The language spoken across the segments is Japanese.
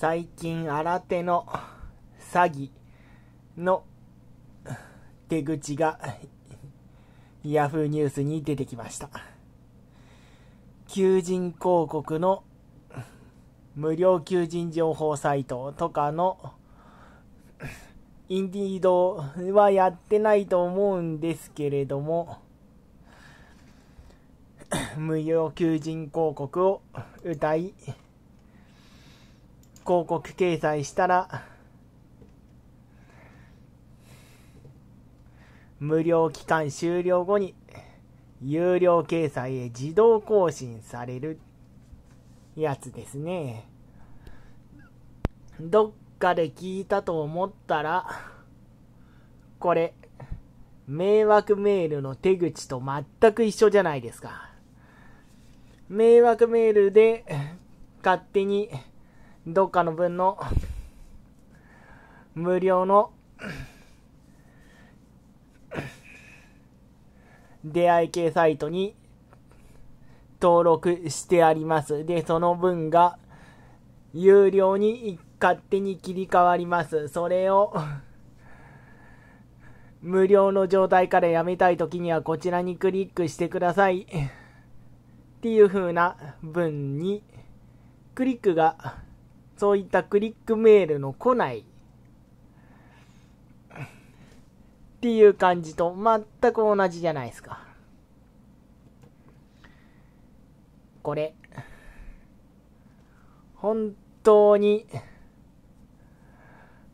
最近新手の詐欺の手口がヤフーニュースに出てきました。求人広告の無料求人情報サイトとかのインディードはやってないと思うんですけれども、無料求人広告を歌い、広告掲載したら、無料期間終了後に有料掲載へ自動更新されるやつですね。どっかで聞いたと思ったら、これ、迷惑メールの手口と全く一緒じゃないですか。迷惑メールで勝手にどっかの分の無料の出会い系サイトに登録してあります。で、その分が有料に勝手に切り替わります。それを無料の状態からやめたいときにはこちらにクリックしてください。っていう風な文にクリックがそういったクリックメールの来ないっていう感じと全く同じじゃないですか。これ、本当に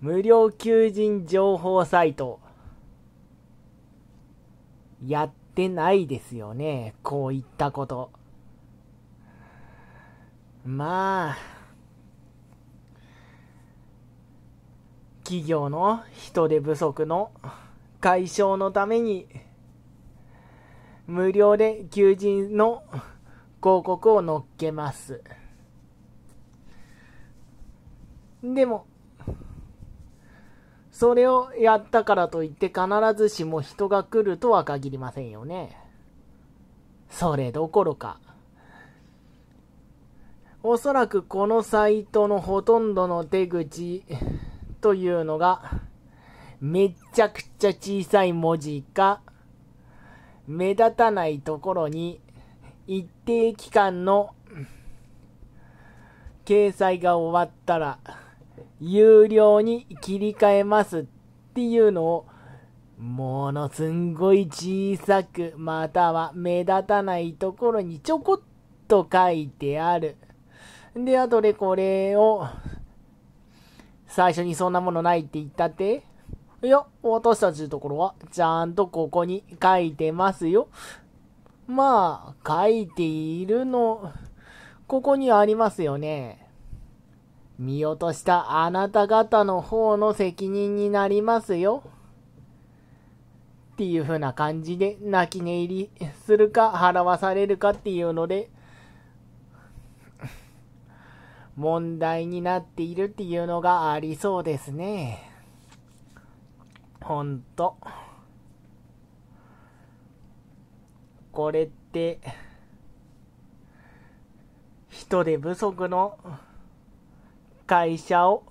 無料求人情報サイトやってないですよね。こういったこと。まあ、企業の人手不足の解消のために、無料で求人の広告を載っけます。でも、それをやったからといって必ずしも人が来るとは限りませんよね。それどころか。おそらくこのサイトのほとんどの手口というのが、めちゃくちゃ小さい文字か、目立たないところに一定期間の掲載が終わったら、有料に切り替えますっていうのを、ものすんごい小さく、または目立たないところにちょこっと書いてある。で、後でこれを最初にそんなものないって言ったって？いや、私たちのところは、ちゃんとここに書いてますよ。まあ、書いているの、ここにありますよね。見落としたあなた方の方の責任になりますよ。っていう風な感じで泣き寝入りするか払わされるかっていうので、問題になっているっていうのがありそうですね。ほんと。これって、人手不足の会社を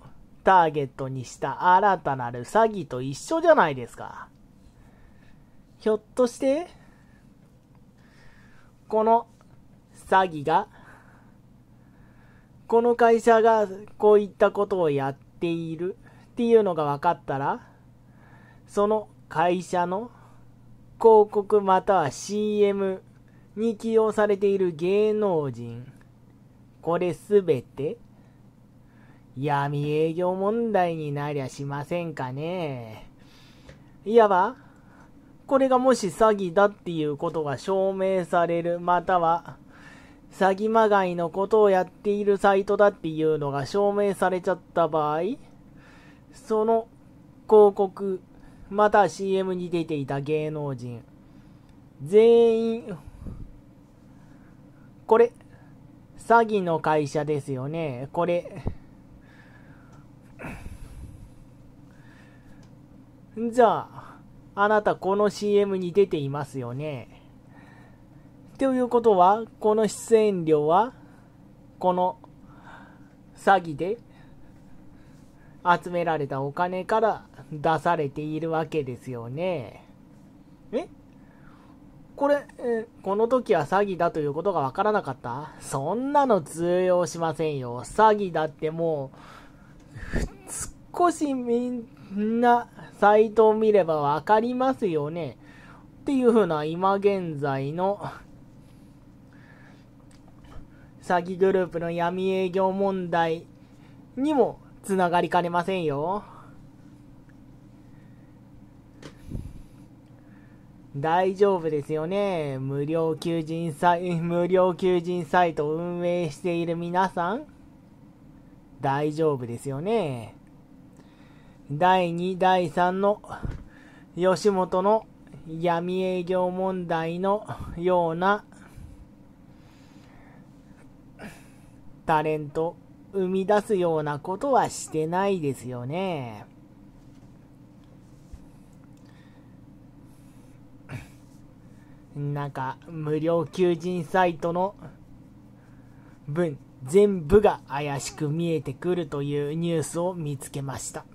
ターゲットにした新たなる詐欺と一緒じゃないですか。ひょっとして、この詐欺がこの会社がこういったことをやっているっていうのが分かったら、その会社の広告または CM に起用されている芸能人、これすべて闇営業問題になりゃしませんかね。いわば、これがもし詐欺だっていうことが証明される、または詐欺まがいのことをやっているサイトだっていうのが証明されちゃった場合、その広告、また CM に出ていた芸能人、全員、これ、詐欺の会社ですよね。これ、じゃあ、あなたこの CM に出ていますよね。ということは、この出演料は、この詐欺で集められたお金から出されているわけですよね。え？これ、えこの時は詐欺だということがわからなかった？そんなの通用しませんよ。詐欺だってもう、少しみんなサイトを見ればわかりますよね。っていう風な今現在の詐欺グループの闇営業問題にもつながりかねませんよ。大丈夫ですよね。無料求人サイ、無料求人サイトを運営している皆さん大丈夫ですよね。第2、第3の吉本の闇営業問題のようなタレント生み出すようなことはしてないですよね。なんか、無料求人サイトの分、全部が怪しく見えてくるというニュースを見つけました。